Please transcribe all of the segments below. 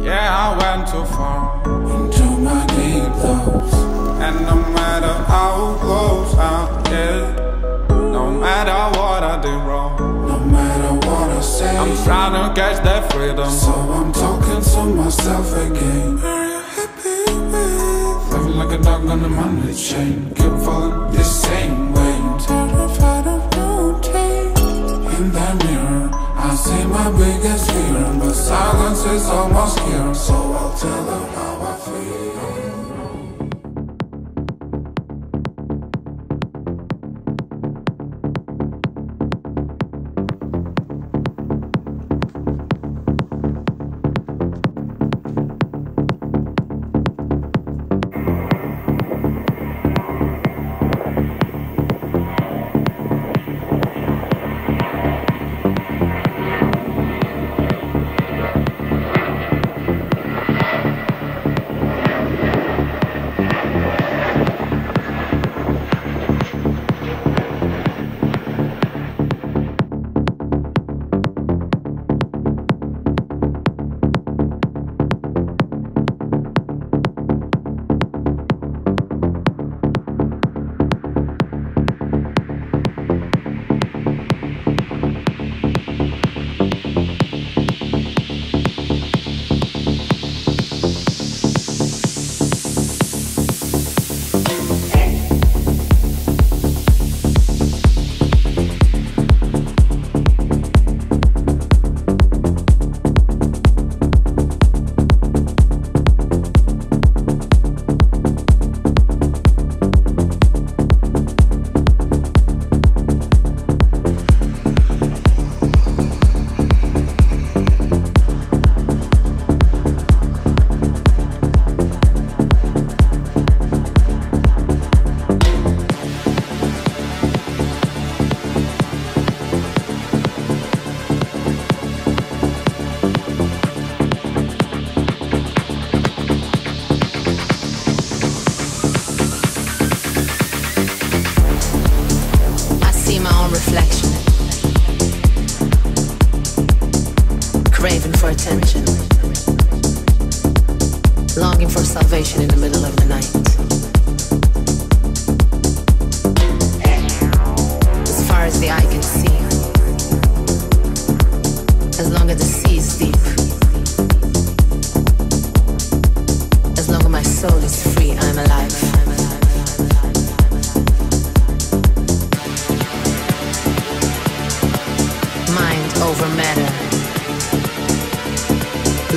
Yeah, I went too far into my deep thoughts. And no matter how close I get No matter what I did wrong No matter what I say, I'm trying to catch that freedom so I'm talking to myself again. Are you happy with Living like a dog on the money chain, keep falling the same way. Terrified of rotate In that mirror, I see my biggest silence is almost here, so I'll tell her how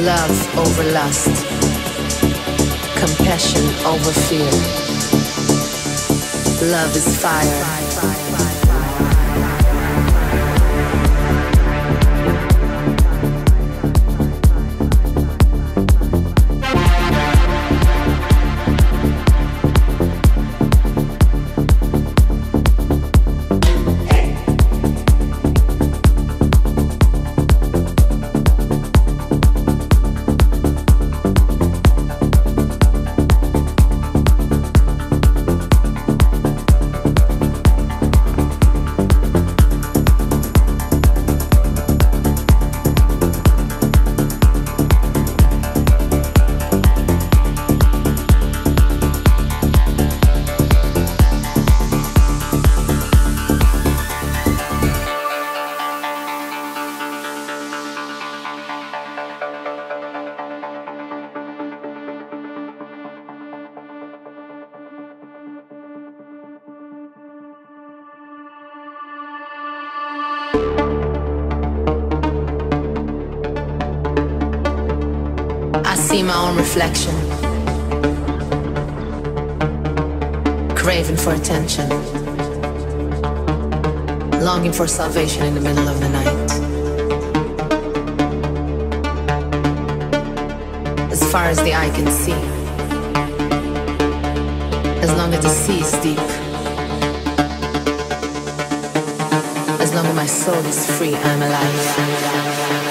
love over lust, compassion over fear. Love is fire. Reflection, craving for attention, longing for salvation in the middle of the night. As far as the eye can see, as long as the sea is deep, as long as my soul is free, I'm alive.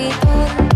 Hari